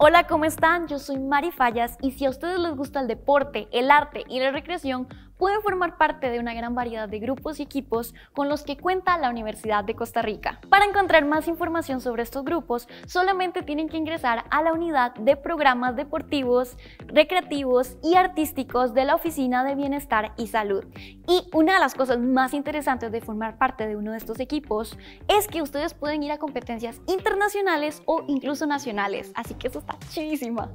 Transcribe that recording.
Hola, ¿cómo están? Yo soy Mari Fallas y si a ustedes les gusta el deporte, el arte y la recreación, pueden formar parte de una gran variedad de grupos y equipos con los que cuenta la Universidad de Costa Rica. Para encontrar más información sobre estos grupos, solamente tienen que ingresar a la unidad de programas deportivos, recreativos y artísticos de la Oficina de Bienestar y Salud. Y una de las cosas más interesantes de formar parte de uno de estos equipos es que ustedes pueden ir a competencias internacionales o incluso nacionales, así que eso está chidísima.